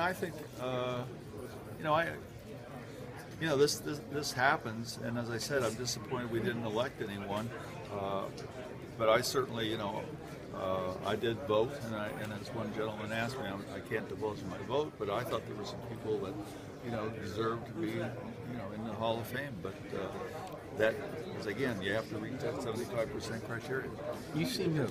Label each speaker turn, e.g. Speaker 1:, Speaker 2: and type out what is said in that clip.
Speaker 1: and I think, uh, you know, I, you know, this, this this happens, and as I said, I'm disappointed we didn't elect anyone. Uh, but I certainly, you know, uh, I did vote, and I, and as one gentleman asked me, I'm, I can't divulge my vote, but I thought there were some people that, you know, deserved to be, you know, in the Hall of Fame. But uh, that is again, you have to reach that 75% criteria.
Speaker 2: You seem to like